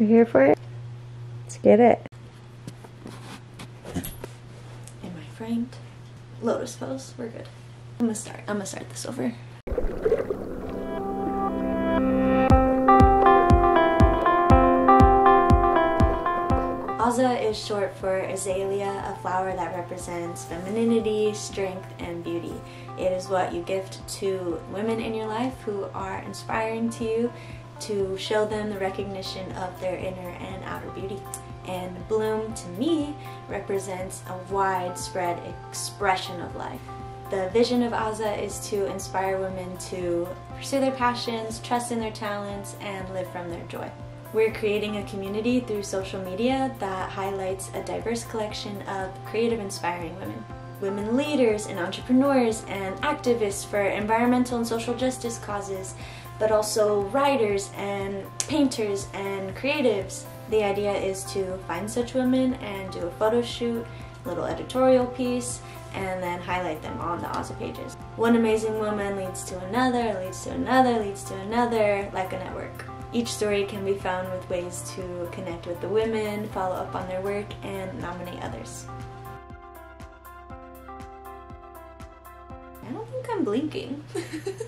We're here for it. Let's get it. Am I framed? Lotus pose. We're good. I'm gonna start. I'm gonna start this over. Aza is short for azalea, a flower that represents femininity, strength, and beauty. It is what you gift to women in your life who are inspiring to you to show them the recognition of their inner and outer beauty. And bloom to me represents a widespread expression of life. The vision of Aza is to inspire women to pursue their passions, trust in their talents, and live from their joy. We're creating a community through social media that highlights a diverse collection of creative, inspiring women. Women leaders and entrepreneurs and activists for environmental and social justice causes, but also writers and painters and creatives. The idea is to find such women and do a photo shoot, little editorial piece, and then highlight them on the Aza pages. One amazing woman leads to another, leads to another, leads to another, like a network. Each story can be found with ways to connect with the women, follow up on their work, and nominate others. I don't think I'm blinking.